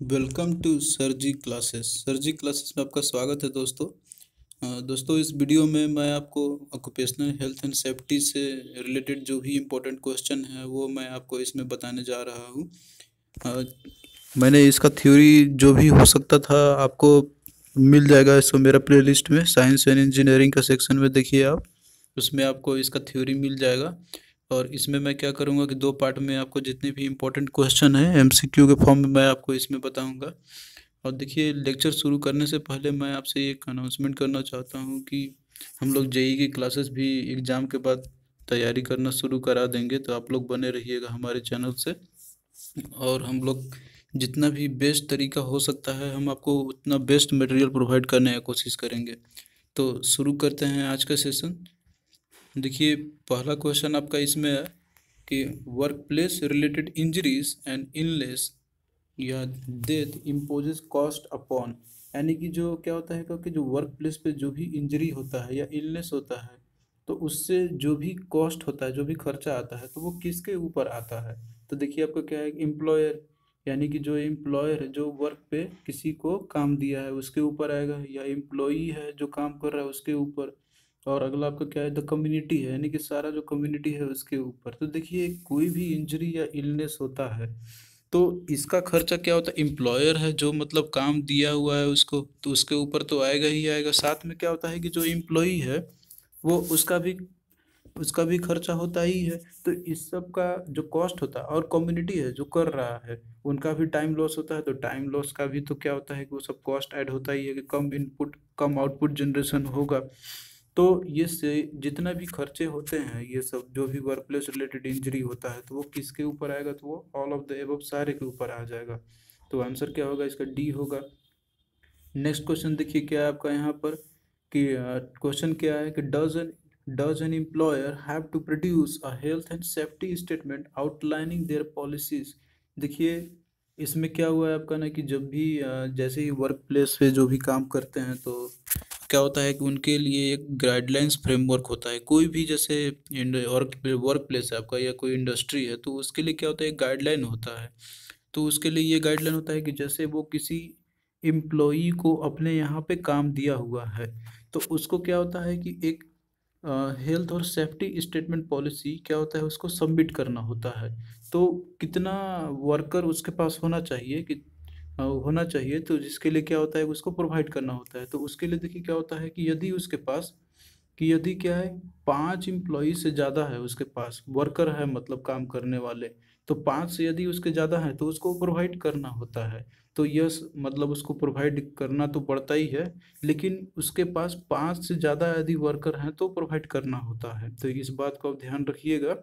Welcome to Sirji classes. Sirji classes में आपका स्वागत है दोस्तों। दोस्तों, इस वीडियो में मैं आपको ऑक्यूपेशनल हेल्थ एंड सेफ्टी से रिलेटेड जो भी इम्पोर्टेंट क्वेश्चन है, वो मैं आपको इसमें बताने जा रहा हूँ। मैंने इसका थ्योरी जो भी हो सकता था, आपको मिल जाएगा इसको मेरा प्लेलिस्ट में। साइंस एंड इंजीनियरिंग का सेक्शन में देखिए आप, उसमें आपको इसका थ्योरी मिल जाएगा। और इसमें मैं क्या करूँगा कि दो पार्ट में आपको जितने भी इम्पोर्टेंट क्वेश्चन हैं एमसीक्यू के फॉर्म में मैं आपको इसमें बताऊँगा। और देखिए लेक्चर शुरू करने से पहले मैं आपसे एक अनाउंसमेंट करना चाहता हूँ कि हम लोग जेई की क्लासेस भी एग्ज़ाम के बाद तैयारी करना शुरू करा देंगे तो आप लोग बने रहिएगा हमारे चैनल से। और हम लोग जितना भी बेस्ट तरीका हो सकता है, हम आपको उतना बेस्ट मटेरियल प्रोवाइड करने की कोशिश करेंगे। तो शुरू करते हैं आज का सेशन देखिए, पहला क्वेश्चन आपका इसमें है कि work place related injuries and इनलेस या डेथ इम्पोजेस कॉस्ट अपॉन यानी कि जो क्या होता है, क्योंकि जो वर्क प्लेस पे जो भी इंजरी होता है या इलनेस होता है तो उससे जो भी कॉस्ट होता है, जो भी खर्चा आता है तो वो किसके ऊपर आता है? तो देखिए, आपको क्या है एम्प्लॉयर यानी कि जो एम्प्लॉयर जो वर्क पे किसी को काम दिया है, उसके ऊपर आएगा, या एम्प्लॉई है जो काम कर रहा है, उसके ऊपर और अगला आपका क्या है? द कम्युनिटी है, यानी कि सारा जो कम्युनिटी है उसके ऊपर। तो देखिए, कोई भी इंजरी या इलनेस होता है तो इसका खर्चा क्या होता है? एम्प्लॉयर है जो मतलब काम दिया हुआ है उसको तो उसके ऊपर तो आएगा ही आएगा। साथ में क्या होता है कि जो एम्प्लॉई है, वो उसका भी उसका भी खर्चा होता ही है। तो इस सब का जो कॉस्ट होता है, और कम्युनिटी है जो कर रहा है, उनका भी टाइम लॉस होता है। तो टाइम लॉस का भी तो क्या होता है कि वो सब कॉस्ट ऐड होता ही है कि कम इनपुट कम आउटपुट जनरेशन होगा। तो ये से जितना भी खर्चे होते हैं ये सब जो भी वर्क प्लेस रिलेटेड इंजरी होता है तो वो किसके ऊपर आएगा? तो वो ऑल ऑफ़ द एबव सारे के ऊपर आ जाएगा। तो आंसर क्या होगा? इसका डी होगा। नेक्स्ट क्वेश्चन देखिए क्या है आपका यहाँ पर? कि क्वेश्चन uh, क्या है? कि does an does an employer have to produce a health and safety statement outlining their policies देखिए इसमें क्या हुआ है आपका ना कि जब भी uh, जैसे ही वर्क प्लेस पे जो भी काम करते हैं तो क्या होता है कि उनके लिए एक गाइडलाइंस फ्रेमवर्क होता है। कोई भी जैसे वर्क प्लेस है आपका या कोई इंडस्ट्री है तो उसके लिए क्या होता है गाइडलाइन होता है। तो उसके लिए ये गाइडलाइन होता है कि जैसे वो किसी एम्प्लॉई को अपने यहाँ पे काम दिया हुआ है तो उसको क्या होता है कि एक हेल्थ और सेफ्टी स्टेटमेंट पॉलिसी क्या होता है, उसको सबमिट करना होता है। तो कितना वर्कर उसके पास होना चाहिए कि होना चाहिए। तो जिसके लिए क्या होता है, उसको प्रोवाइड करना होता है। तो उसके लिए देखिए क्या होता है कि यदि उसके पास, कि यदि क्या है, पाँच इम्प्लॉई से ज़्यादा है उसके पास वर्कर है मतलब काम करने वाले तो पाँच से यदि उसके ज़्यादा है तो उसको प्रोवाइड करना होता है। तो यस मतलब उसको प्रोवाइड करना तो पड़ता ही है, लेकिन उसके पास पाँच से ज़्यादा यदि वर्कर हैं तो प्रोवाइड करना होता है। तो इस बात को आप ध्यान रखिएगा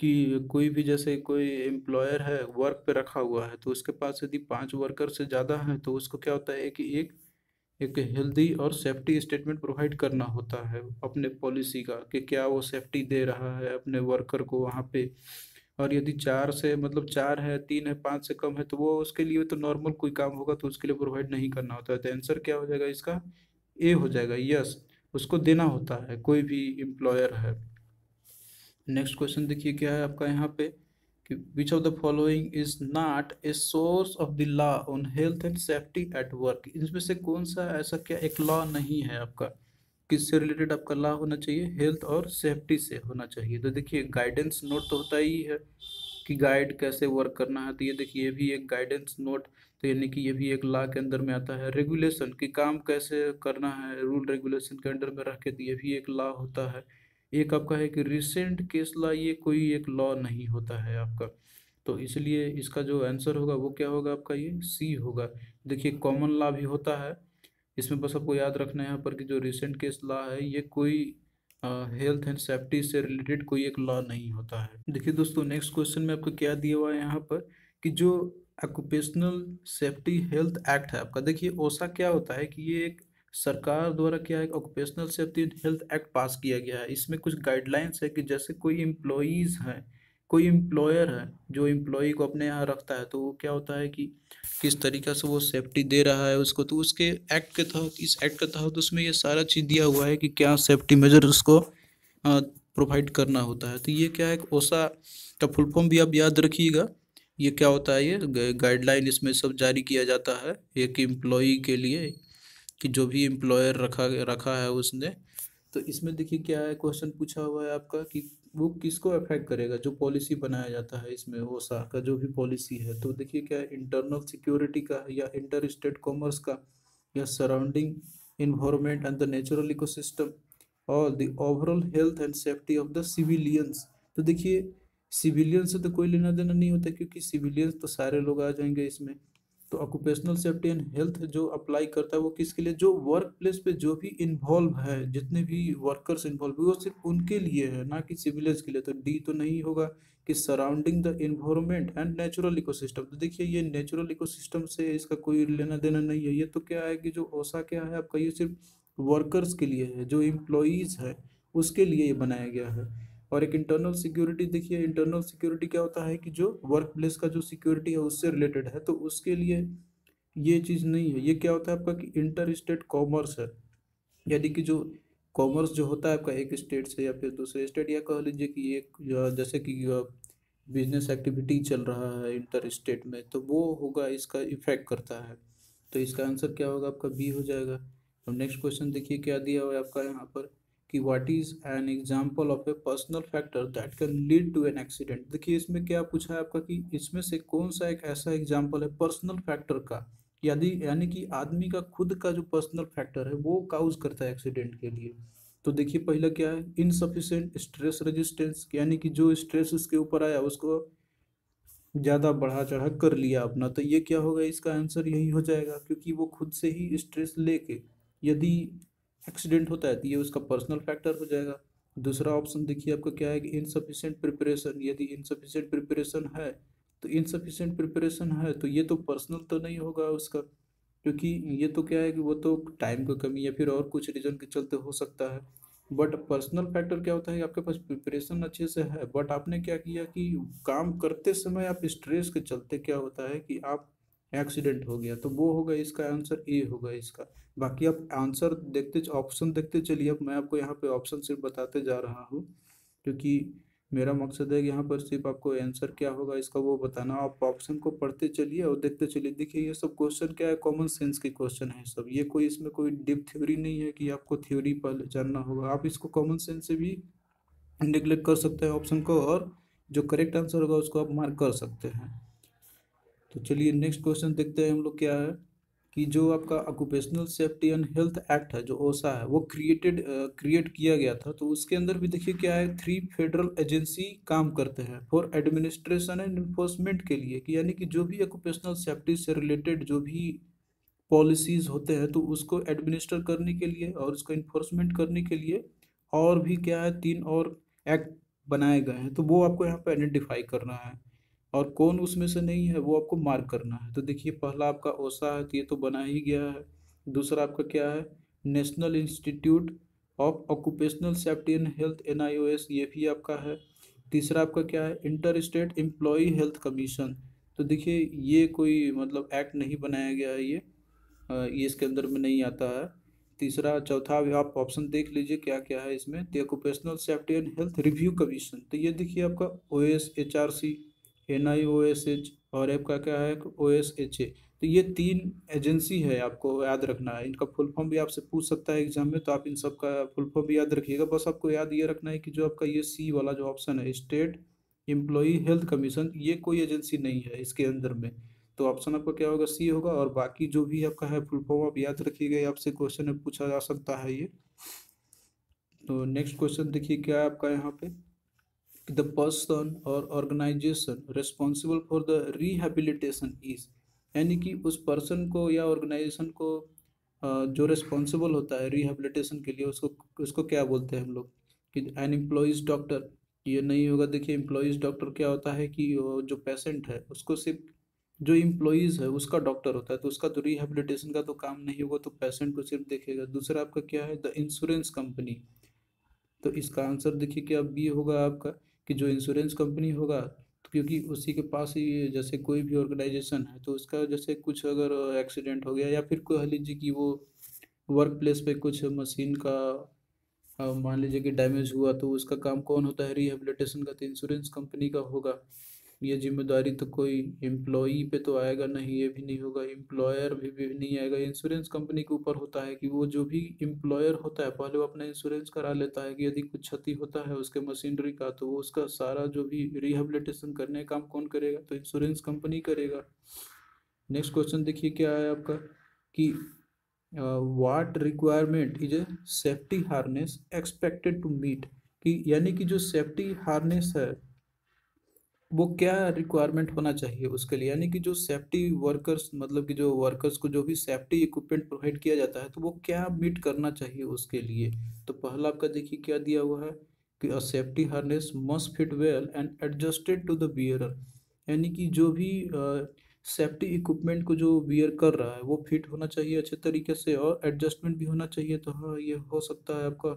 कि कोई भी जैसे कोई एम्प्लॉयर है वर्क पे रखा हुआ है तो उसके पास यदि पाँच वर्कर से ज़्यादा हैं तो उसको क्या होता है कि एक एक हेल्दी और सेफ्टी स्टेटमेंट प्रोवाइड करना होता है अपने पॉलिसी का कि क्या वो सेफ्टी दे रहा है अपने वर्कर को वहाँ पे। और यदि चार से मतलब चार है, तीन है, पाँच से कम है तो वो उसके लिए तो नॉर्मल कोई काम होगा तो उसके लिए प्रोवाइड नहीं करना होता है। तो आंसर क्या हो जाएगा इसका? ए हो जाएगा यस उसको देना होता है, कोई भी एम्प्लॉयर है। नेक्स्ट क्वेश्चन देखिए क्या है आपका यहाँ पे? कि which of the following is not a source of the law on health and safety at work इसमें से कौन सा ऐसा क्या एक लॉ नहीं है आपका? किससे रिलेटेड आपका लॉ होना चाहिए? हेल्थ और सेफ्टी से होना चाहिए। तो देखिए गाइडेंस नोट तो होता ही है कि गाइड कैसे वर्क करना है। तो ये देखिए, ये भी एक गाइडेंस नोट तो यानी कि ये भी एक लॉ के अंदर में आता है। रेगुलेशन कि काम कैसे करना है? रूल रेगुलेशन के अंडर में रख के तो ये भी एक लॉ होता है। एक आपका है कि रिसेंट केस लॉ ये कोई एक लॉ नहीं होता है आपका। तो इसलिए इसका जो आंसर होगा, वो क्या होगा आपका? ये सी होगा। देखिए कॉमन लॉ भी होता है। इसमें बस आपको याद रखना है यहाँ पर कि जो रिसेंट केस लॉ है, ये कोई हेल्थ एंड सेफ्टी से रिलेटेड कोई एक लॉ नहीं होता है। देखिए दोस्तों नेक्स्ट क्वेश्चन में आपको क्या दिया हुआ है यहाँ पर कि जो ऑक्यूपेशनल सेफ्टी हेल्थ एक्ट है आपका। देखिए, ओसा क्या होता है कि ये एक सरकार द्वारा क्या है occupational safety health act pass किया गया है। इसमें कुछ गाइडलाइंस है कि जैसे कोई एम्प्लॉयज़ हैं, कोई एम्प्लॉयर है जो एम्प्लॉय को अपने यहाँ रखता है तो वो क्या होता है कि किस तरीक़े से वो सेफ्टी दे रहा है उसको तो उसके एक्ट के तहत, इस एक्ट के तहत उसमें ये सारा चीज़ दिया हुआ है कि क्या सेफ्टी मेजर उसको प्रोवाइड करना होता है। तो ये क्या है ओसा का फुल फॉर्म भी आप याद रखिएगा। ये क्या होता है, ये गाइडलाइन इसमें सब जारी किया जाता है, एक एम्प्लॉई के लिए। कि जो भी एम्प्लॉयर रखा रखा है उसने तो इसमें देखिए क्या है क्वेश्चन पूछा हुआ है आपका कि वो किसको अफेक्ट करेगा, जो पॉलिसी बनाया जाता है इसमें वो ओसा का जो भी पॉलिसी है तो देखिए क्या है इंटरनल सिक्योरिटी का या इंटर स्टेट कॉमर्स का या surrounding environment and the natural ecosystem और the overall health and safety of the civilians तो देखिए सिविलियन से तो कोई लेना देना नहीं होता, क्योंकि सिविलियंस तो सारे लोग आ जाएँगे इसमें। तो ऑक्यूपेशनल सेफ्टी एंड हेल्थ जो अप्लाई करता है वो किसके लिए? जो वर्क प्लेस पे जो भी इन्वॉल्व है, जितने भी वर्कर्स इन्वॉल्व है, वो सिर्फ़ उनके लिए है, ना कि सिविलियंस के लिए। तो डी तो नहीं होगा कि surrounding the environment and natural ecosystem तो देखिए, ये नेचुरल इकोसिस्टम से इसका कोई लेना देना नहीं है। ये तो क्या है कि जो ओसा क्या है, आपका ये सिर्फ़ वर्कर्स के लिए है, जो एम्प्लॉज है, उसके लिए ये बनाया गया है। और एक इंटरनल सिक्योरिटी देखिए इंटरनल सिक्योरिटी क्या होता है कि जो वर्क प्लेस का जो सिक्योरिटी है उससे रिलेटेड है तो उसके लिए ये चीज़ नहीं है। ये क्या होता है आपका कि इंटर स्टेट कॉमर्स है। यानी कि जो कॉमर्स जो होता है आपका एक स्टेट से या फिर दूसरे स्टेट या कह लीजिए कि एक जैसे कि बिज़नेस एक्टिविटी चल रहा है इंटर स्टेट में तो वो होगा, इसका इफ़ेक्ट करता है। तो इसका आंसर क्या होगा? आपका बी हो जाएगा। अब नेक्स्ट क्वेश्चन देखिए क्या दिया हुआ है आपका यहाँ पर। कि what is an example of a personal factor that can lead to an accident देखिए, इसमें क्या पूछा है आपका कि इसमें से कौन सा एक ऐसा एग्जांपल है पर्सनल फैक्टर का? यदि यानी कि आदमी का खुद का जो पर्सनल फैक्टर है, वो काउज करता है एक्सीडेंट के लिए। तो देखिए, पहला क्या है? इनसफिशेंट स्ट्रेस रेजिस्टेंस यानी कि जो स्ट्रेस उसके ऊपर आया, उसको ज़्यादा बढ़ा चढ़ा कर लिया अपना। तो ये क्या होगा? इसका आंसर यही हो जाएगा, क्योंकि वो खुद से ही स्ट्रेस लेके, यदि एक्सीडेंट होता है तो ये उसका पर्सनल फैक्टर हो जाएगा। दूसरा ऑप्शन देखिए आपका क्या है कि इनसफिशेंट प्रिपरेशन यदि इनसफिशेंट प्रिपरेशन है तो इनसफिशेंट प्रिपरेशन है तो ये तो पर्सनल तो नहीं होगा उसका, क्योंकि ये तो क्या है कि वो तो टाइम की कमी या फिर और कुछ रीज़न के चलते हो सकता है। बट पर्सनल फैक्टर क्या होता है आपके पास प्रिपरेशन अच्छे से है बट आपने क्या किया कि काम करते समय आप स्ट्रेस के चलते क्या होता है कि आप एक्सीडेंट हो गया तो वो होगा इसका आंसर ए होगा इसका। बाकी आप आंसर देखते ऑप्शन देखते चलिए, अब मैं आपको यहाँ पे ऑप्शन सिर्फ़ बताते जा रहा हूँ, क्योंकि मेरा मकसद है कि यहाँ पर सिर्फ़ आपको आंसर क्या होगा इसका वो बताना। आप ऑप्शन को पढ़ते चलिए और देखते चलिए। देखिए, ये सब क्वेश्चन क्या है? कॉमन सेंस के क्वेश्चन है सब। ये कोई इसमें कोई डिप थ्योरी नहीं है कि आपको थ्योरी पर जानना होगा। आप इसको कॉमन सेंस से भी निगलेक्ट कर सकते हैं ऑप्शन को और जो करेक्ट आंसर होगा उसको आप मार्क कर सकते हैं। तो चलिए नेक्स्ट क्वेश्चन देखते हैं हम लोग क्या है कि जो आपका occupational safety and health act है, जो ओसा है, वो क्रिएटेड क्रिएट किया गया था। तो उसके अंदर भी देखिए क्या है थ्री फेडरल एजेंसी काम करते हैं फॉर एडमिनिस्ट्रेशन एंड इन्फोर्समेंट के लिए कि यानी कि जो भी ऑक्यूपेशनल सेफ्टी से रिलेटेड जो भी पॉलिसीज़ होते हैं तो उसको एडमिनिस्टर करने के लिए और उसको इन्फोर्समेंट करने के लिए और भी क्या है, तीन और एक्ट बनाए गए हैं। तो वो आपको यहाँ पर आइडेंटिफाई करना है। और कौन उसमें से नहीं है, वो आपको मार्क करना है। तो देखिए, पहला आपका ओसा है तो ये तो बना ही गया है। दूसरा आपका क्या है? National Institute of Occupational Safety and Health N ये भी आपका है। तीसरा आपका क्या है? Inter state employ health commission तो देखिए, ये कोई मतलब एक्ट नहीं बनाया गया है ये। ये इसके अंदर में नहीं आता है। तीसरा, चौथा भी आप ऑप्शन देख लीजिए क्या क्या है इसमें? The occupational safety and health review commission तो ये देखिए आपका O S H R C N I O S H और का क्या है? ओ एस एच ए तो ये तीन एजेंसी है आपको याद रखना है। इनका फुल फॉर्म भी आपसे पूछ सकता है एग्ज़ाम में तो आप इन सब का फुल फॉर्म भी याद रखिएगा। बस आपको याद ये रखना है कि जो आपका ये सी वाला जो ऑप्शन है स्टेट एम्प्लॉई हेल्थ कमीशन ये कोई एजेंसी नहीं है इसके अंदर में। तो ऑप्शन आपका क्या होगा? सी होगा और बाकी जो भी आपका है फुल फॉर्म आप याद रखिएगा आपसे क्वेश्चन पूछा जा सकता है ये। तो नेक्स्ट क्वेश्चन देखिए क्या है आपका यहाँ पे? The person or organization responsible for the rehabilitation is, यानी कि उस पर्सन को या ऑर्गेनाइजेशन को जो रिस्पॉन्सिबल होता है रिहेबिलिटेशन के लिए उसको उसको क्या बोलते हैं हम लोग? कि एन एम्प्लॉज डॉक्टर ये नहीं होगा। देखिए एम्प्लॉज डॉक्टर क्या होता है कि जो पेशेंट है, उसको सिर्फ़ जो एम्प्लॉज है, उसका डॉक्टर होता है तो उसका तो रिहेबिलिटेशन का तो काम नहीं होगा तो पेशेंट को सिर्फ़ देखेगा। दूसरा आपका क्या है? द इंश्योरेंस कंपनी तो इसका आंसर देखिए, क्या बी होगा आपका? कि जो इंश्योरेंस कंपनी होगा तो क्योंकि उसी के पास ही जैसे कोई भी ऑर्गेनाइजेशन है तो उसका जैसे कुछ अगर एक्सीडेंट हो गया या फिर कह लीजिए कि वो वर्क प्लेस पर कुछ मशीन का मान लीजिए कि डैमेज हुआ तो उसका काम कौन होता है? रिहेबिलिटेशन का तो इंश्योरेंस कंपनी का होगा। ये ज़िम्मेदारी तो कोई एम्प्लॉई पे तो आएगा नहीं ये भी नहीं होगा। एम्प्लॉयर भी, भी नहीं आएगा। इंश्योरेंस कंपनी के ऊपर होता है कि वो जो भी एम्प्लॉयर होता है पहले वो अपना इंश्योरेंस करा लेता है कि यदि कुछ क्षति होता है उसके मशीनरी का तो वो उसका सारा जो भी रिहेबिलिटेशन करने का काम कौन करेगा? तो इंश्योरेंस कंपनी करेगा। नेक्स्ट क्वेश्चन देखिए क्या है आपका? कि what requirement is a safety harness expected to meet कि यानी कि जो सेफ्टी हार्नेस है वो क्या रिक्वायरमेंट होना चाहिए उसके लिए? यानी कि जो सेफ्टी वर्कर्स मतलब कि जो वर्कर्स को जो भी सेफ्टी इक्विपमेंट प्रोवाइड किया जाता है तो वो क्या मीट करना चाहिए उसके लिए? तो पहला आपका देखिए क्या दिया हुआ है कि a safety harness must fit well and adjusted to the bearer यानी कि जो भी सेफ्टी इक्विपमेंट को जो बियर कर रहा है, वो फिट होना चाहिए अच्छे तरीके से और एडजस्टमेंट भी होना चाहिए। तो हाँ ये हो सकता है आपका।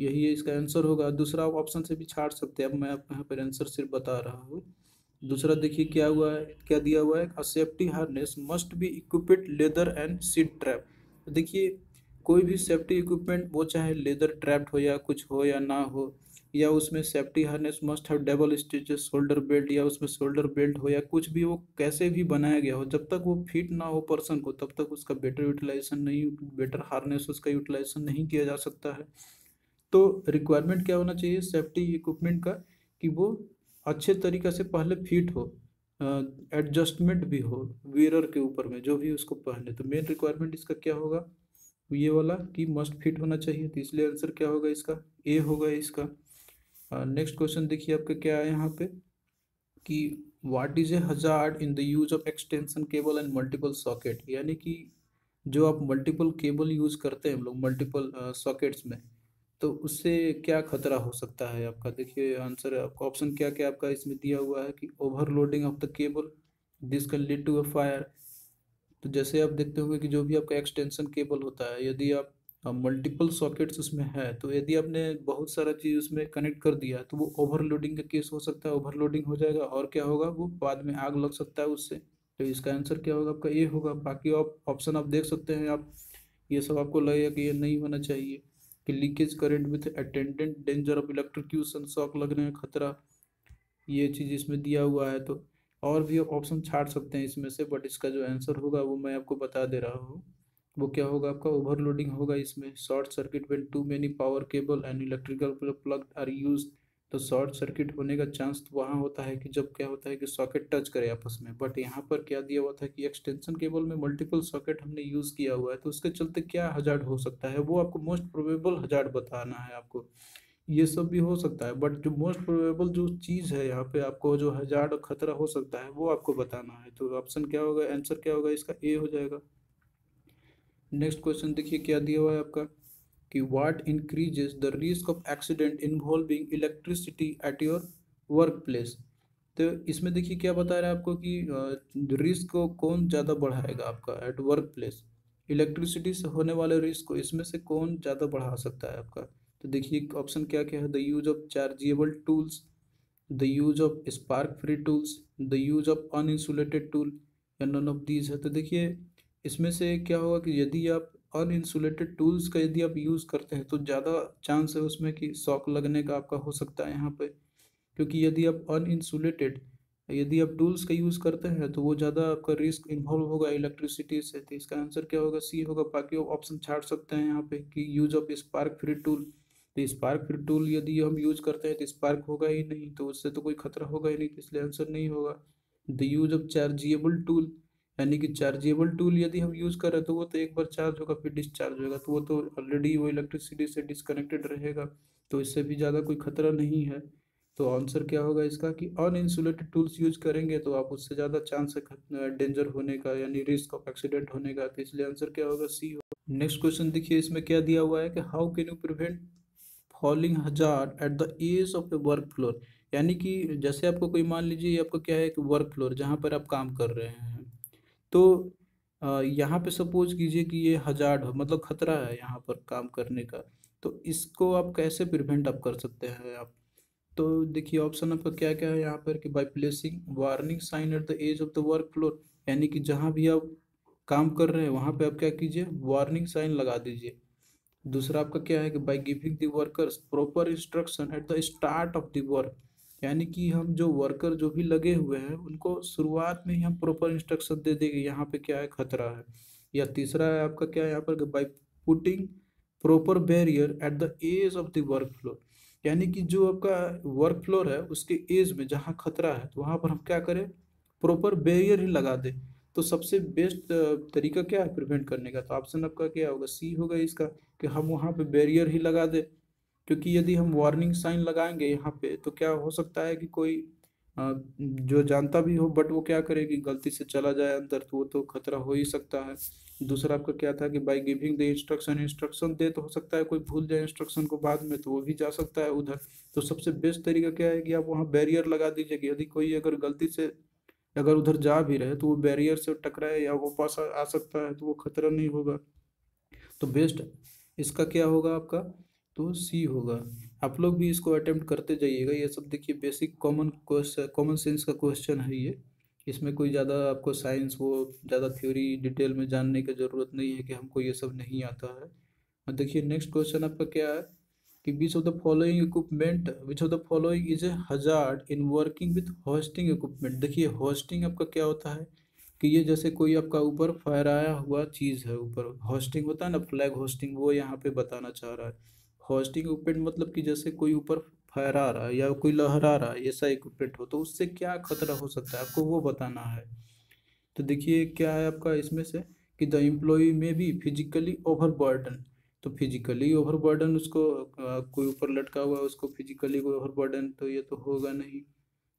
यही है इसका आंसर होगा। दूसरा आप ऑप्शन से भी छाड़ सकते हैं। अब मैं आपको यहाँ पर आंसर सिर्फ़ बता रहा हूँ। दूसरा देखिए क्या हुआ है, क्या दिया हुआ है? Safety harness must be equipped leather and seat strap देखिए, कोई भी सेफ्टी इक्विपमेंट वो चाहे लेदर ट्रैप्ड हो या कुछ हो या ना हो, या उसमें safety harness must have double stitches shoulder belt या उसमें शोल्डर बेल्ट हो या कुछ भी, वो कैसे भी बनाया गया हो, जब तक वो फिट ना हो पर्सन को, तब तक उसका बेटर यूटिलाइजेशन नहीं बेटर हार्नेस उसका यूटिलाइजेशन नहीं किया जा सकता है। तो रिक्वायरमेंट क्या होना चाहिए? सेफ्टी इक्विपमेंट का कि वो अच्छे तरीक़े से पहले फिट हो एडजस्टमेंट भी हो वेयर के ऊपर में, जो भी उसको पहने। तो मेन रिक्वायरमेंट इसका क्या होगा? ये वाला कि मस्ट फिट होना चाहिए। तो इसलिए आंसर क्या होगा इसका? ए होगा इसका। नेक्स्ट क्वेश्चन देखिए आपका क्या है यहाँ पे? कि what is a hazard in the use of extension cable and multiple socket यानी कि जो आप मल्टीपल केबल यूज़ करते हैं हम लोग मल्टीपल सॉकेट्स में तो उससे क्या खतरा हो सकता है आपका? देखिए, आंसर है आपका ऑप्शन क्या क्या आपका इसमें दिया हुआ है कि overloading of the cable, this can lead to a fire. तो जैसे आप देखते होंगे कि जो भी आपका एक्सटेंशन केबल होता है, यदि आप मल्टीपल सॉकेट्स उसमें है तो यदि आपने बहुत सारा चीज़ उसमें कनेक्ट कर दिया तो वो ओवरलोडिंग का केस हो सकता है ओवरलोडिंग हो जाएगा, और क्या होगा? वो बाद में आग लग सकता है उससे। तो इसका आंसर क्या होगा? आपका ये होगा। बाकी आप ऑप्शन आप देख सकते हैं, आप, ये सब आपको लगेगा कि ये नहीं होना चाहिए। कि leakage current with attendant danger of electrocution shock लगने का खतरा, ये चीज़ इसमें दिया हुआ है तो और भी ऑप्शन छाट सकते हैं इसमें से बट इसका जो आंसर होगा वो मैं आपको बता दे रहा हूँ। वो क्या होगा आपका? ओवरलोडिंग होगा इसमें। Short circuit when too many power cable and electrical plug are use तो शॉर्ट सर्किट होने का चांस तो वहाँ होता है कि जब क्या होता है कि सॉकेट टच करे आपस में। बट यहाँ पर क्या दिया हुआ था कि एक्सटेंशन केबल में मल्टीपल सॉकेट हमने यूज़ किया हुआ है तो उसके चलते क्या हजार्ड हो सकता है? वो आपको मोस्ट प्रोबेबल हजार्ड बताना है आपको। ये सब भी हो सकता है बट जो मोस्ट प्रोबेबल जो चीज़ है यहाँ पे आपको जो हजार्ड खतरा हो सकता है, वो आपको बताना है। तो ऑप्शन क्या होगा? आंसर क्या होगा? इसका ए हो जाएगा। नेक्स्ट क्वेश्चन देखिए क्या दिया हुआ है आपका? कि increases the risk of accident involving electricity at your work place तो इसमें देखिए क्या बता रहा है आपको कि रिस्क को कौन ज़्यादा बढ़ाएगा आपका एट वर्क प्लेस इलेक्ट्रिसिटी से होने वाले रिस्क को इसमें से कौन ज़्यादा बढ़ा सकता है आपका? तो देखिए ऑप्शन क्या क्या है? The use of chargeable tools the use of spark free tools the use of uninsulated tool या नन ऑफ़ दीज है। तो देखिए, इसमें से क्या होगा कि यदि आप अनइंसुलेटेड टूल्स का यदि आप यूज़ करते हैं तो ज़्यादा चांस है उसमें कि शॉक लगने का आपका हो सकता है यहाँ पे। क्योंकि यदि आप अनइंसुलेटेड यदि आप टूल्स का यूज़ करते हैं तो वो ज़्यादा आपका रिस्क इन्वॉल्व होगा इलेक्ट्रिसिटी से। तो इसका आंसर क्या होगा? सी होगा। बाकी ऑप्शन छाट सकते हैं यहाँ पे कि use of spark free tool तो स्पार्क फ्री टूल यदि हम यूज़ करते हैं तो स्पार्क होगा ही नहीं तो उससे तो कोई खतरा होगा ही नहीं तो इसलिए आंसर नहीं होगा। The use of chargeable tool यानी कि चार्जेबल टूल यदि हम यूज़ करें तो वो तो एक बार चार्ज होगा, फिर डिस्चार्ज होगा तो वो तो ऑलरेडी वो इलेक्ट्रिसिटी से डिसकनेक्टेड रहेगा। तो इससे भी ज़्यादा कोई खतरा नहीं है। तो आंसर क्या होगा इसका कि अनइंसुलेटेड टूल्स यूज़ करेंगे तो आप उससे ज़्यादा चांस है डेंजर होने का यानी रिस्क ऑफ़ एक्सीडेंट होने का। तो इसलिए आंसर क्या होगा? सी हो नेक्स्ट क्वेश्चन देखिए, इसमें क्या दिया हुआ है कि how can you prevent falling hazard at the edge of the work floor यानी कि जैसे आपको कोई मान लीजिए आपको क्या है कि वर्क फ्लोर जहाँ पर आप काम कर रहे हैं तो यहाँ पे सपोज़ कीजिए कि ये हजार्ड मतलब खतरा है यहाँ पर काम करने का तो इसको आप कैसे प्रिवेंट आप कर सकते हैं आप? तो देखिए ऑप्शन आपका क्या क्या है यहाँ पर कि by placing warning sign at the edge of the work floor यानी कि जहाँ भी आप काम कर रहे हैं, वहाँ पे आप क्या कीजिए वार्निंग साइन लगा दीजिए। दूसरा आपका क्या है कि by giving the workers proper instruction at the start of the work यानी कि हम जो वर्कर जो भी लगे हुए हैं, उनको शुरुआत में ही हम प्रॉपर इंस्ट्रक्शन दे देंगे, यहाँ पे क्या है खतरा है। या तीसरा है आपका क्या है यहाँ पर by putting proper barrier at the edge of the work floor यानी कि जो आपका वर्क फ्लोर है, उसके एज में जहाँ खतरा है तो वहाँ पर हम क्या करें? प्रॉपर बैरियर ही लगा दें। तो सबसे बेस्ट तरीका क्या है प्रिवेंट करने का? तो ऑप्शन आपका क्या होगा? सी होगा इसका कि हम वहाँ पे बैरियर ही लगा दें। क्योंकि यदि हम वार्निंग साइन लगाएँगे यहाँ पे तो क्या हो सकता है कि कोई जो जानता भी हो बट वो क्या करे कि गलती से चला जाए अंदर तो वो तो खतरा हो ही सकता है। दूसरा आपका क्या था कि by giving the instruction instruction दे तो हो सकता है कोई भूल जाए इंस्ट्रक्शन को बाद में तो वो भी जा सकता है उधर। तो सबसे बेस्ट तरीका क्या है कि आप वहाँ बैरियर लगा दीजिए कि यदि कोई अगर गलती से, अगर उधर जा भी रहे तो वो बैरियर से टकराए या वो पास आ सकता है तो वो खतरा नहीं होगा। तो बेस्ट इसका क्या होगा आपका? तो सी होगा। आप लोग भी इसको अटेम्प्ट करते जाइएगा। ये सब देखिए basic common question common sense का क्वेश्चन है ये। इसमें कोई ज़्यादा आपको साइंस वो ज़्यादा थ्योरी डिटेल में जानने की ज़रूरत नहीं है कि हमको ये सब नहीं आता है। और देखिए नेक्स्ट क्वेश्चन आपका क्या है? कि which of the following equipment which of the following is a hazard in working with hoisting equipment देखिए होस्टिंग आपका क्या होता है? कि ये जैसे कोई आपका ऊपर फहराया हुआ चीज़ है ऊपर। होस्टिंग होता है ना फ्लैग होस्टिंग वो यहाँ पे बताना चाह रहा है। होस्टिंग इक्विपमेंट मतलब कि जैसे कोई ऊपर फहरा रहा है या कोई लहरा रहा है ऐसा इक्विपमेंट हो तो उससे क्या खतरा हो सकता है? आपको वो बताना है। तो देखिए, क्या है आपका इसमें से कि द एम्प्लॉय में भी फिजिकली ओवर बर्डन तो फिजिकली ओवर बर्डन उसको कोई ऊपर लटका हुआ है, उसको फिजिकली कोई ओवर बर्डन तो ये तो होगा नहीं।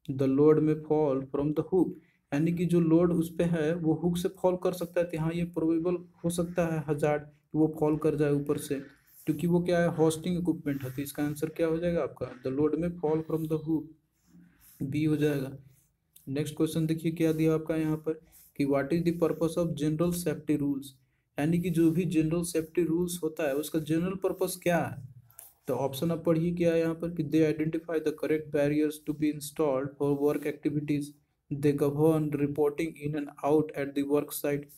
The load may fall from the hook यानी कि जो लोड उस पर है, वो हुक से फॉल कर सकता है। तो हाँ ये प्रोबेबल हो सकता है हज़ार वो फॉल कर जाए ऊपर से। क्योंकि वो क्या है होस्टिंग इक्विपमेंट है तो इसका आंसर क्या हो जाएगा आपका? The load may fall from the hook B हो जाएगा। नेक्स्ट क्वेश्चन देखिए, क्या दिया आपका यहाँ पर? कि what is the purpose of general safety rules यानी कि जो भी जनरल सेफ्टी रूल्स होता है, उसका जनरल पर्पस क्या है? तो ऑप्शन आप पढ़िए क्या है यहाँ पर? कि they identify the correct barriers to be installed for work activities they govern reporting in and out at the work site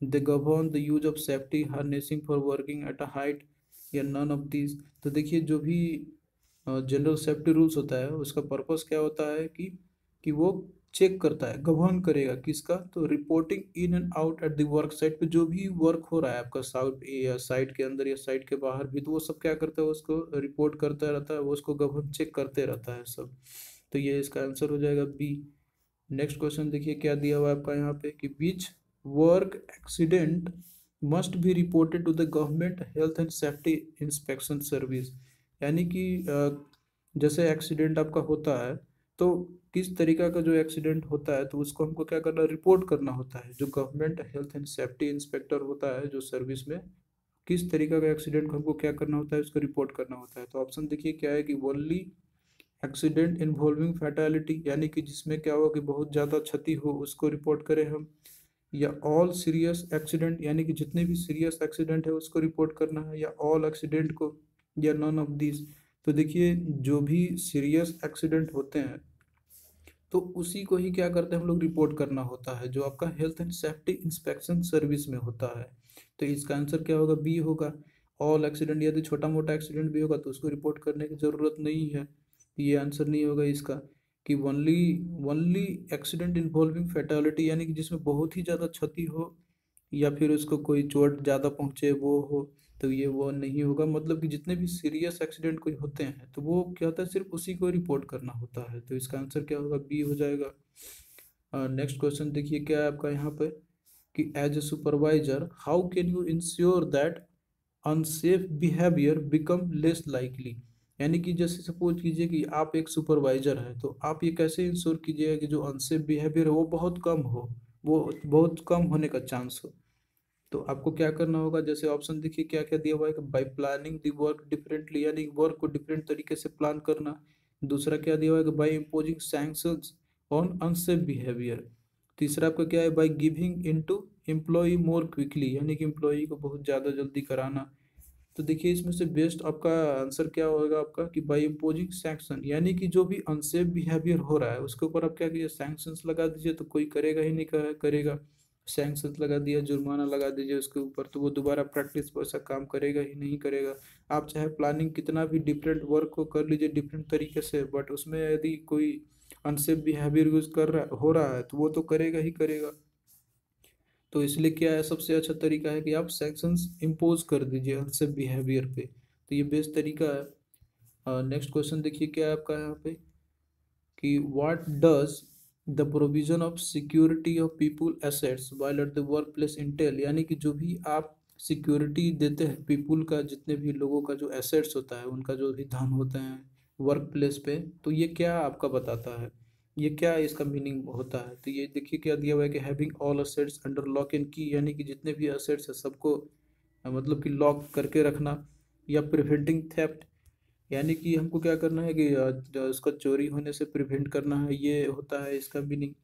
they govern the use of safety harnessing for working at a height या none of these तो देखिए जो भी general safety rules होता है, उसका purpose क्या होता है कि कि वो चेक करता है गवर्न करेगा किसका? तो reporting in and out at the work site पे जो भी वर्क हो रहा है आपका साउट या साइट के अंदर या साइट के बाहर भी तो वो सब क्या करता है, उसको रिपोर्ट करता रहता है, वो उसको गवर्न चेक करते रहता है सब। तो ये इसका आंसर हो जाएगा बी नेक्स्ट क्वेश्चन देखिए क्या दिया हुआ है आपका यहाँ पे कि each work accident must be reported to the government health and safety inspection service यानी कि जैसे एक्सीडेंट आपका होता है तो किस तरीका का जो एक्सीडेंट होता है तो उसको हमको क्या करना रिपोर्ट करना होता है। जो government health and safety inspector होता है, जो सर्विस में, किस तरीका का एक्सीडेंट को हमको क्या करना होता है, उसको रिपोर्ट करना होता है। तो ऑप्शन देखिए क्या है कि ओनली एक्सीडेंट इन्वॉल्विंग फैटेलिटी यानी कि जिसमें क्या हो कि बहुत ज़्यादा क्षति हो, उसको रिपोर्ट करें हम। या ऑल सीरियस एक्सीडेंट यानी कि जितने भी सीरियस एक्सीडेंट है, उसको रिपोर्ट करना है, या ऑल एक्सीडेंट को, या नॉन ऑफ़ दिस तो देखिए, जो भी सीरियस एक्सीडेंट होते हैं तो उसी को ही क्या करते हैं हम लोग रिपोर्ट करना होता है, जो आपका health and safety inspection service में होता है। तो इसका आंसर क्या होगा? बी होगा। ऑल एक्सीडेंट यदि छोटा मोटा एक्सीडेंट भी होगा तो उसको रिपोर्ट करने की ज़रूरत नहीं है। ये आंसर नहीं होगा इसका। कि only only accident involving fatality यानी कि जिसमें बहुत ही ज़्यादा क्षति हो या फिर उसको कोई चोट ज़्यादा पहुँचे, वो हो तो ये वो नहीं होगा। मतलब कि जितने भी सीरियस एक्सीडेंट कोई होते हैं तो वो क्या होता है, सिर्फ़ उसी को रिपोर्ट करना होता है। तो इसका आंसर क्या होगा? बी हो जाएगा। नेक्स्ट क्वेश्चन देखिए, क्या है आपका यहाँ पर कि as a supervisor how can you ensure that unsafe behaviour become less likely यानी कि जैसे सपोज़ कीजिए कि आप एक सुपरवाइजर हैं तो आप ये कैसे इंश्योर कीजिएगा कि जो अनसेफ बिहेवियर है, वो बहुत कम हो? वो बहुत कम होने का चांस हो। तो आपको क्या करना होगा? जैसे ऑप्शन देखिए, क्या क्या दिया हुआ है by planning the work differently यानी वर्क को डिफरेंट तरीके से प्लान करना। दूसरा क्या दिया हुआ है by imposing sanctions on unsafe behaviour तीसरा आपका क्या है? By giving in to employee more quickly यानी कि एम्प्लॉय को बहुत ज़्यादा जल्दी कराना। तो देखिए इसमें से बेस्ट आपका आंसर क्या होगा आपका कि बाई इम्पोजिंग सैंक्शन यानी कि जो भी अनसेफ बिहेवियर हो रहा है, उसके ऊपर आप क्या कीजिए सैंक्शंस लगा दीजिए तो कोई करेगा ही नहीं करेगा। सैंक्शन लगा दिया, जुर्माना लगा दीजिए उसके ऊपर तो वो दोबारा प्रैक्टिस वैसा काम करेगा ही नहीं करेगा। आप चाहे प्लानिंग कितना भी डिफरेंट वर्क को कर लीजिए डिफरेंट तरीके से बट उसमें यदि कोई अनसेफ बिहेवियर यूज़ कर रहा, हो रहा है तो वो तो करेगा ही करेगा। तो इसलिए क्या है, सबसे अच्छा तरीका है कि आप सेक्शंस इम्पोज कर दीजिए अनसेफ बिहेवियर पे। तो ये बेस्ट तरीका है। नेक्स्ट क्वेश्चन देखिए क्या है आपका यहाँ पे? कि what does the provision of security of people assets while at the work place entail यानी कि जो भी आप सिक्योरिटी देते हैं पीपुल का, जितने भी लोगों का जो एसेट्स होता है, उनका जो भी धन होते हैं वर्क प्लेस पे तो ये क्या आपका बताता है? ये क्या इसका मीनिंग होता है? तो ये देखिए क्या दिया हुआ है कि having all assets under lock and key यानी कि जितने भी असेट्स है, सबको मतलब कि लॉक करके रखना या प्रिवेंटिंग थेफ्ट यानी कि हमको क्या करना है कि उसका चोरी होने से प्रिवेंट करना है, ये होता है इसका मीनिंग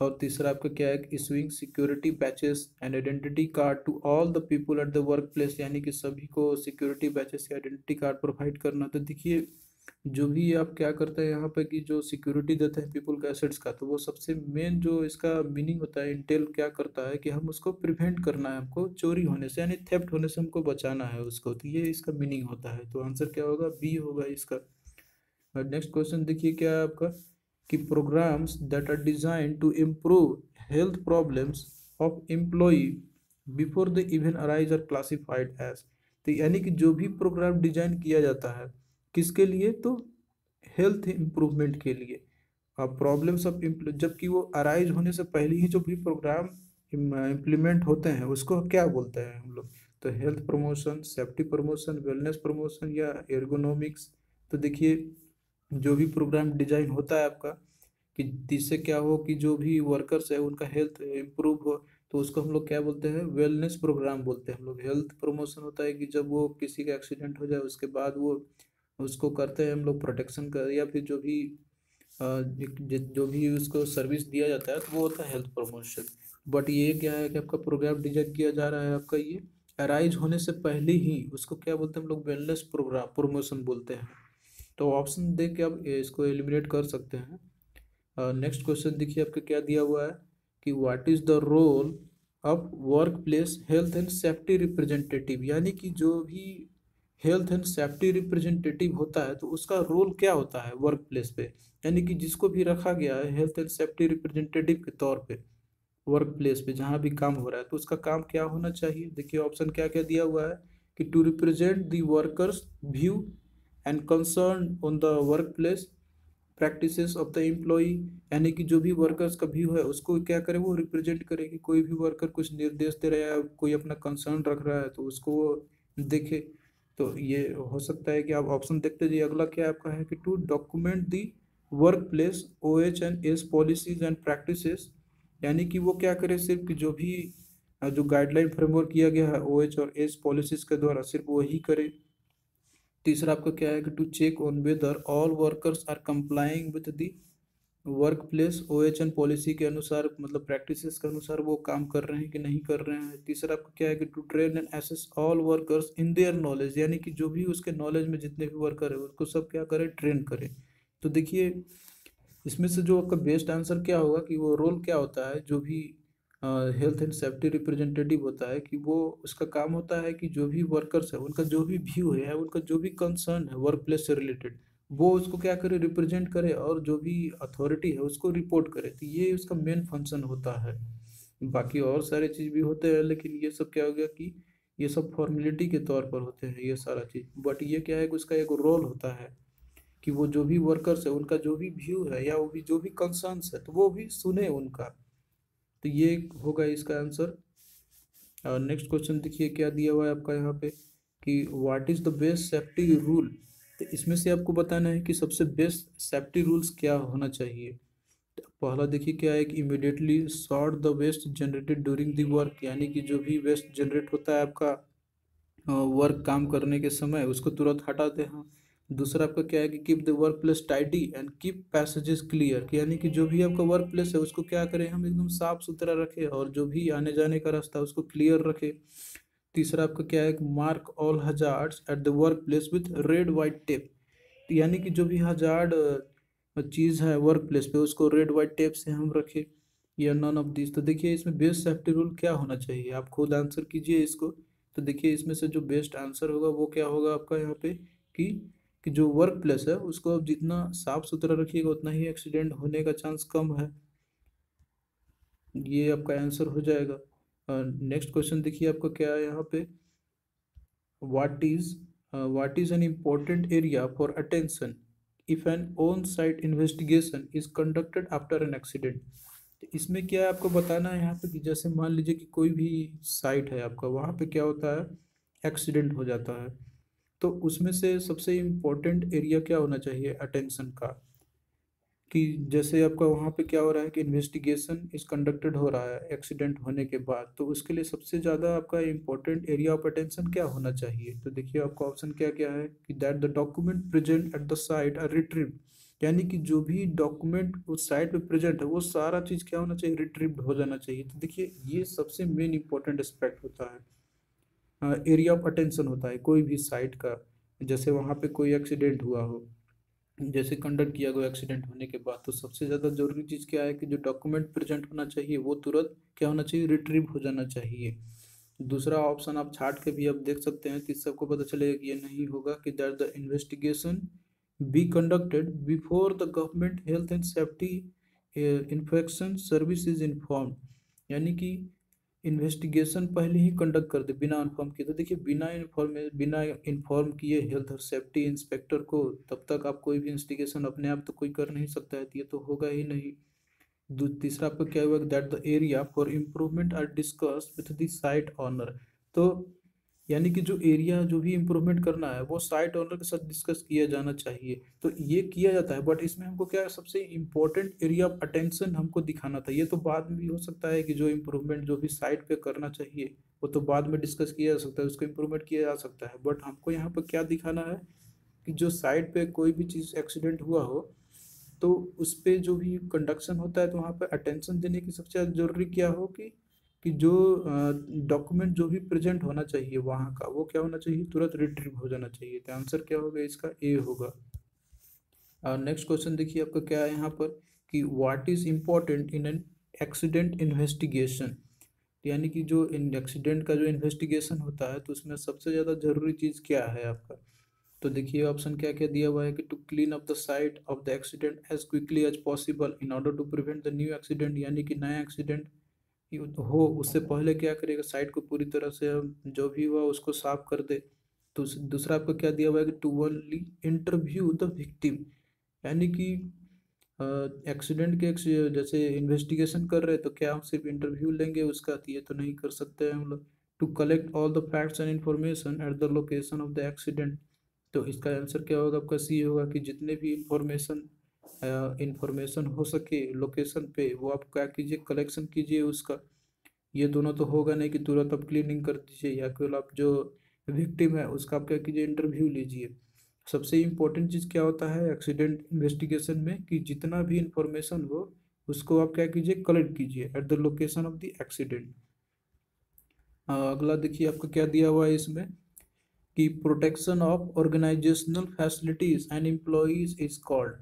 और तीसरा आपका क्या है issuing security badges and identity card to all the people at the work place यानी कि सभी को सिक्योरिटी बैचेस या आइडेंटिटी कार्ड प्रोवाइड करना। तो देखिए जो भी आप क्या करते हैं यहाँ पर कि जो सिक्योरिटी देते हैं पीपल के एसेट्स का तो वो सबसे मेन जो इसका मीनिंग होता है इंटेल क्या करता है कि हम उसको प्रिवेंट करना है, हमको चोरी होने से, यानी थेफ्ट होने से हमको बचाना है उसको तो ये इसका मीनिंग होता है। तो आंसर क्या होगा? बी होगा इसका। नेक्स्ट क्वेश्चन देखिए क्या है आपका? कि programs that are design to improve health problems of employee before the event arise are classified as तो यानी कि जो भी प्रोग्राम डिज़ाइन किया जाता है किसके लिए? तो हेल्थ इम्प्रूवमेंट के लिए। प्रॉब्लम्स ऑफ़ जबकि वो अराइज होने से पहले ही जो भी प्रोग्राम इम्प्लीमेंट होते हैं, उसको क्या बोलते हैं हम लोग? तो health promotion safety promotion wellness promotion या एर्गोनॉमिक्स तो देखिए, जो भी प्रोग्राम डिज़ाइन होता है आपका, कि जिससे क्या हो कि जो भी वर्कर्स है, उनका हेल्थ इम्प्रूव हो तो उसको हम लोग क्या बोलते हैं? वेलनेस प्रोग्राम बोलते हैं हम लोग। हेल्थ प्रमोशन होता है कि जब वो किसी का एक्सीडेंट हो जाए, उसके बाद वो उसको करते हैं हम लोग प्रोटेक्शन कर या फिर जो भी जो भी उसको सर्विस दिया जाता है तो वो होता है हेल्थ प्रमोशन बट ये क्या है कि आपका प्रोग्राम डिज़ाइन किया जा रहा है आपका ये अराइज होने से पहले ही उसको क्या बोलते हैं हम लोग वेलनेस प्रोग्राम प्रमोशन बोलते हैं। तो ऑप्शन देख के आप इसको एलिमिनेट कर सकते हैं। नेक्स्ट क्वेश्चन देखिए आपका क्या दिया हुआ है कि what is the role of work place health and safety representative यानी कि जो भी हेल्थ एंड सेफ्टी रिप्रेजेंटेटिव होता है तो उसका रोल क्या होता है वर्क प्लेस पे? यानी कि जिसको भी रखा गया है हेल्थ एंड सेफ्टी रिप्रेजेंटेटिव के तौर पे वर्क प्लेस पे, जहाँ भी काम हो रहा है तो उसका काम क्या होना चाहिए? देखिए ऑप्शन क्या क्या दिया हुआ है कि to represent the workers view and concern on the work place practice of the employee यानी कि जो भी वर्कर्स का व्यू है, उसको क्या करे? वो रिप्रेजेंट करे कि कोई भी वर्कर कुछ निर्देश दे रहा है, कोई अपना कंसर्न रख रहा है तो उसको वो देखे। तो ये हो सकता है कि आप ऑप्शन देखते जाइए। अगला क्या आपका है कि to document the work place O H and S policies and practices यानी कि वो क्या करे सिर्फ़ कि जो भी जो गाइडलाइन फ्रेमवर्क किया गया है ओ एच और एस पॉलिसीज़ के द्वारा सिर्फ़ वही करे। तीसरा आपका क्या है कि to check on whether all workers are complying with the work place O H and policy के अनुसार मतलब प्रैक्टिसेस के अनुसार वो काम कर रहे हैं कि नहीं कर रहे हैं। तीसरा आपका क्या है कि to train and assess all workers in their knowledge यानी कि जो भी उसके नॉलेज में जितने भी वर्कर है उसको सब क्या करें ट्रेन करें। तो देखिए, इसमें से जो आपका बेस्ट आंसर क्या होगा कि वो रोल क्या होता है, जो भी हेल्थ एंड सेफ्टी रिप्रेजेंटेटिव होता है कि वो उसका काम होता है कि जो भी वर्कर्स है, उनका जो भी व्यू है, उनका जो भी कंसर्न है वर्क प्लेस से रिलेटेड वो उसको क्या करे रिप्रेजेंट करे और जो भी अथॉरिटी है उसको रिपोर्ट करे। तो ये उसका मेन फ़ंक्शन होता है। बाकी और सारे चीज़ भी होते हैं, लेकिन ये सब क्या हो गया कि ये सब फॉर्मेलिटी के तौर पर होते हैं, ये सारा चीज़। बट ये क्या है कि उसका एक रोल होता है कि वो जो भी वर्कर्स है, उनका जो भी व्यू है या वो भी, जो भी कंसर्न्स है तो वो भी सुने उनका। तो ये होगा इसका आंसर और नेक्स्ट क्वेश्चन देखिए क्या दिया हुआ है आपका यहाँ पे कि what is the best safety rule तो इसमें से आपको बताना है कि सबसे बेस्ट सेफ्टी रूल्स क्या होना चाहिए? तो पहला देखिए क्या है कि immediately sort the waste generated during the work यानी कि जो भी वेस्ट जनरेट होता है आपका वर्क काम करने के समय, उसको तुरंत हटाते हैं। दूसरा आपका क्या है कि keep the work place tidy and keep passages clear यानी कि जो भी आपका वर्क प्लेस है, उसको क्या करें हम एकदम साफ़ सुथरा रखें और जो भी आने जाने का रास्ता उसको क्लियर रखें। तीसरा आपका क्या है? Mark all hazard at the work place with red white tape यानी कि जो भी हजार्ड चीज़ है वर्क प्लेस पे, उसको रेड वाइट टेप से हम रखें, या नॉन ऑफ़ दिस तो देखिए इसमें बेस्ट सेफ्टी रूल क्या होना चाहिए? आप खुद आंसर कीजिए इसको। तो देखिए इसमें से जो बेस्ट आंसर होगा, वो क्या होगा आपका यहाँ पे? कि कि जो वर्क प्लेस है, उसको आप जितना साफ़ सुथरा रखिएगा, उतना ही एक्सीडेंट होने का चांस कम है। ये आपका आंसर हो जाएगा। नेक्स्ट क्वेश्चन देखिए आपका क्या है यहाँ पे? What is what is an important area for attention if an on site investigation is conducted after an accident तो इसमें क्या है आपको बताना है यहाँ पे कि जैसे मान लीजिए कि कोई भी साइट है आपका, वहाँ पे क्या होता है? एक्सीडेंट हो जाता है। तो उसमें से सबसे इम्पोर्टेंट एरिया क्या होना चाहिए अटेंशन का? कि जैसे आपका वहाँ पे क्या हो रहा है कि इन्वेस्टिगेशन इज़ कंडक्टेड हो रहा है एक्सीडेंट होने के बाद तो उसके लिए सबसे ज़्यादा आपका इम्पोर्टेंट एरिया ऑफ़ अटेंशन क्या होना चाहिए? तो देखिए आपका ऑप्शन क्या क्या है कि that the document present at the site are retrieve यानी कि जो भी डॉक्यूमेंट उस साइट पे प्रेजेंट है, वो सारा चीज़ क्या होना चाहिए? रिट्रीव्ड हो जाना चाहिए। तो देखिए ये सबसे मेन इंपॉर्टेंट एस्पेक्ट होता है। एरिया ऑफ़ अटेंशन होता है, कोई भी साइट का। जैसे वहाँ पे कोई एक्सीडेंट हुआ हो। जैसे कंडक्ट किया गया एक्सीडेंट होने के बाद तो सबसे ज़्यादा ज़रूरी चीज़ क्या है कि जो डॉक्यूमेंट प्रेजेंट होना चाहिए, वो तुरंत क्या होना चाहिए? रिट्रीव हो जाना चाहिए। दूसरा ऑप्शन आप छाट के भी आप देख सकते हैं कि सबको पता चलेगा कि ये नहीं होगा, कि that the investigation be conducted before the government health and safety infection service is inform यानी कि इन्वेस्टिगेशन पहले ही कंडक्ट कर दे, बिना इन्फॉर्म किए। तो देखिए, बिना इन्फॉर्मे बिना इन्फॉर्म किए हेल्थ और सेफ्टी इंस्पेक्टर को तब तक आप कोई भी इन्वेस्टिगेशन अपने आप तो कोई कर नहीं सकता है तो ये तो होगा ही नहीं। तीसरा आपका क्या हुआ that the area for improvement are discuss with the site owner तो यानी कि जो एरिया जो भी इम्प्रूवमेंट करना है, वो साइट ओनर के साथ डिस्कस किया जाना चाहिए। तो ये किया जाता है बट इसमें हमको क्या सबसे इम्पोर्टेंट एरिया ऑफ़ अटेंशन हमको दिखाना था। ये तो बाद में भी हो सकता है कि जो इम्प्रूवमेंट जो भी साइट पे करना चाहिए, वो तो बाद में डिस्कस किया जा सकता है, उसको इम्प्रूवमेंट किया जा सकता है। बट हमको यहाँ पर क्या दिखाना है कि जो साइट पर कोई भी चीज़ एक्सीडेंट हुआ हो तो उस पर जो भी कंडक्शन होता है तो वहाँ पर अटेंशन देने की सबसे ज़्यादा ज़रूरी क्या हो कि कि जो डॉक्यूमेंट जो भी प्रेजेंट होना चाहिए वहाँ का, वो क्या होना चाहिए? तुरंत रिट्रीव हो जाना चाहिए। तो आंसर क्या होगा? इसका ए होगा। और नेक्स्ट क्वेश्चन देखिए आपका क्या है यहाँ पर? कि what is important in an accident investigation यानी कि जो इन एक्सीडेंट का जो इन्वेस्टिगेशन होता है तो उसमें सबसे ज़्यादा ज़रूरी चीज़ क्या है आपका? तो देखिए ऑप्शन क्या क्या दिया हुआ है कि to clean up the site of the accident as quickly as possible in order to prevent the new accident यानी कि नया एक्सीडेंट हो, उससे पहले क्या करेगा? साइट को पूरी तरह से जो भी हुआ उसको साफ़ कर दे। तो दूसरा आपको क्या दिया हुआ है कि to only interview the victim यानी कि एक्सीडेंट के जैसे इन्वेस्टिगेशन कर रहे तो क्या हम सिर्फ़ इंटरव्यू लेंगे उसका? ये तो नहीं कर सकते हैं हम लोग। To collect all the facts and information at the location of the accident तो इसका आंसर क्या होगा? आपका सी होगा कि जितने भी इंफॉर्मेशन इंफॉर्मेशन हो सके लोकेशन पे, वो आप क्या कीजिए कलेक्शन कीजिए उसका। ये दोनों तो होगा नहीं कि तुरंत आप क्लीनिंग कर दीजिए, या केवल आप जो विक्टिम है, उसका आप क्या कीजिए इंटरव्यू लीजिए। सबसे इम्पोर्टेंट चीज़ क्या होता है एक्सीडेंट इन्वेस्टिगेशन में कि जितना भी इंफॉर्मेशन हो, उसको आप क्या कीजिए कलेक्ट कीजिए at the location of the accident अगला देखिए आपको क्या दिया हुआ है इसमें कि protection of organisational facilities and employees is called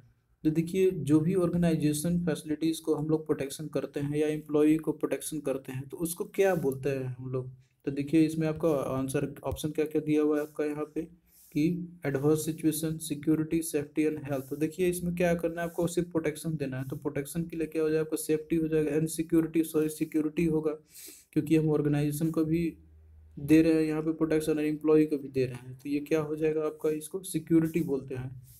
तो देखिए, जो भी ऑर्गेनाइजेशन फैसिलिटीज़ को हम लोग प्रोटेक्शन करते हैं या एम्प्लॉय को प्रोटेक्शन करते हैं तो उसको क्या बोलते हैं हम लोग? तो देखिए, इसमें आपका आंसर ऑप्शन क्या क्या दिया हुआ है आपका यहाँ पे? कि adverse situation security safety and health तो देखिए, इसमें क्या करना है? आपको सिर्फ़ प्रोटेक्शन देना है। तो प्रोटेक्शन के लिए क्या हो जाएगा? आपका सेफ्टी हो जाएगा एंड सिक्योरिटी सॉरी सिक्योरिटी होगा। क्योंकि हम ऑर्गेनाइजेशन को भी दे रहे हैं, यहाँ पे प्रोटेक्शन एम्प्लॉय को भी दे रहे हैं। तो ये क्या हो जाएगा आपका? इसको सिक्योरिटी बोलते हैं।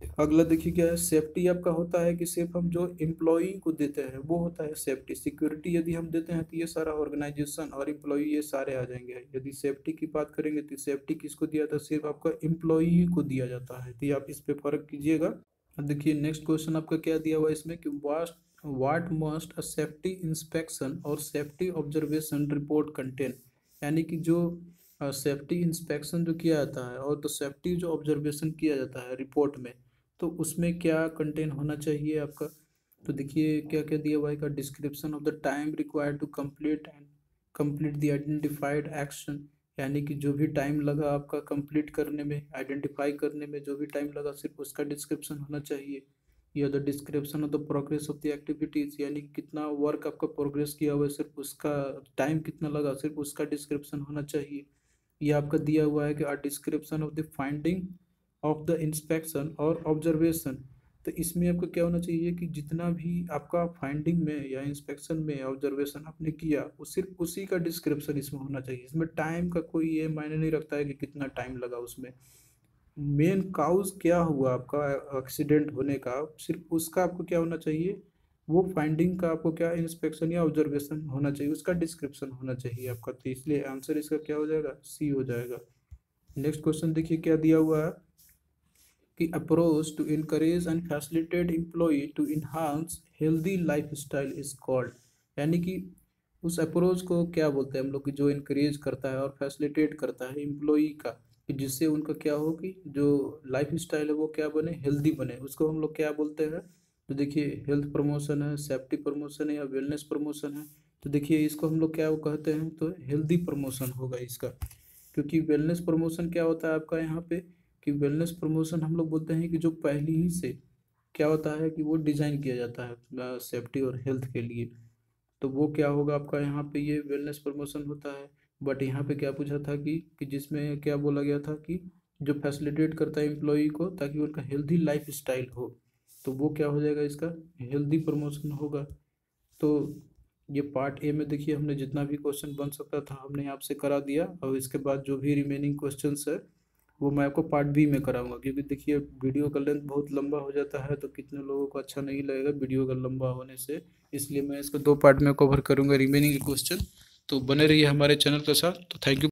अगला देखिए क्या है सेफ्टी आपका होता है कि सिर्फ़ हम जो एम्प्लॉई को देते हैं, वो होता है सेफ्टी सिक्योरिटी यदि हम देते हैं तो ये सारा ऑर्गेनाइजेशन और एम्प्लॉई ये सारे आ जाएँगे। यदि सेफ्टी की बात करेंगे तो सेफ्टी किसको दिया था सिर्फ़ आपका एम्प्लॉई को दिया जाता है। तो आप इस पर फ़र्क कीजिएगा। देखिए नेक्स्ट क्वेश्चन आपका क्या दिया हुआ है इसमें कि what what must a safety inspection और सेफ्टी ऑब्जर्वेशन रिपोर्ट कंटेन यानी कि जो सेफ्टी इंस्पेक्शन जो किया जाता है और तो सेफ्टी जो ऑब्जर्वेशन किया जाता है रिपोर्ट में तो उसमें क्या कंटेन होना चाहिए आपका? तो देखिए क्या क्या दिया हुआ है description of the time required to complete and complete the identified action यानी कि जो भी टाइम लगा आपका कंप्लीट करने में आइडेंटिफाई करने में, जो भी टाइम लगा सिर्फ़ उसका डिस्क्रिप्शन होना चाहिए। या the description of the progress of the activities यानी कितना वर्क आपका प्रोग्रेस किया हुआ है, सिर्फ़ उसका टाइम कितना लगा, सिर्फ़ उसका डिस्क्रिप्शन होना चाहिए। ये आपका दिया हुआ है कि a description of the finding of the inspection और ऑब्जर्वेशन तो इसमें आपको क्या होना चाहिए कि जितना भी आपका फाइंडिंग में या इंस्पेक्शन में ऑब्जर्वेशन आपने किया, वो सिर्फ़ उसी का डिस्क्रिप्शन इसमें होना चाहिए। इसमें टाइम का कोई ये मायने नहीं रखता है कि कितना टाइम लगा उसमें। मेन काउज क्या हुआ आपका एक्सीडेंट होने का, सिर्फ़ उसका आपको क्या होना चाहिए? वो फाइंडिंग का आपको क्या इंस्पेक्शन या ऑब्जर्वेशन होना चाहिए, उसका डिस्क्रिप्शन होना चाहिए आपका। तो इसलिए आंसर इसका क्या हो जाएगा? सी हो जाएगा। नेक्स्ट क्वेश्चन देखिए क्या दिया हुआ है। कि approach to increase and facilitate employee to enhance healthy life style is called यानी कि उस अप्रोच को क्या बोलते हैं हम लोग की जो इनक्रेज करता है और फैसिलिटेट करता है एम्प्लॉय का, कि जिससे उनका क्या हो कि जो लाइफ स्टाइल है वो क्या बने हेल्दी बने। उसको हम लोग क्या बोलते हैं? तो देखिए हेल्थ प्रमोशन है सेफ्टी प्रमोशन है या वेलनेस प्रमोशन है तो देखिए इसको हम लोग क्या वो कहते हैं? तो हेल्दी प्रमोशन होगा इसका। क्योंकि वेलनेस प्रमोशन क्या होता है आपका यहाँ पे? कि वेलनेस प्रमोशन हम लोग बोलते हैं कि जो पहले ही से क्या होता है कि वो डिज़ाइन किया जाता है सेफ्टी और हेल्थ के लिए। तो वो क्या होगा आपका, यहाँ पे ये वेलनेस प्रमोशन होता है। बट यहाँ पे क्या पूछा था कि कि जिसमें क्या बोला गया था कि जो फैसिलिटेट करता है एम्प्लॉई को ताकि उनका हेल्दी लाइफ स्टाइल हो तो वो क्या हो जाएगा इसका? हेल्दी प्रमोशन होगा। तो ये पार्ट ए में देखिए हमने जितना भी क्वेश्चन बन सकता था हमने आपसे करा दिया। और इसके बाद जो भी रिमेनिंग क्वेश्चन है वो मैं आपको पार्ट बी में कराऊँगा, क्योंकि देखिए वीडियो का लेंथ बहुत लंबा हो जाता है तो कितने लोगों को अच्छा नहीं लगेगा वीडियो का लंबा होने से। इसलिए मैं इसको दो पार्ट में कवर करूँगा रिमेनिंग क्वेश्चन तो बने रहिए हमारे चैनल के साथ। तो थैंक यू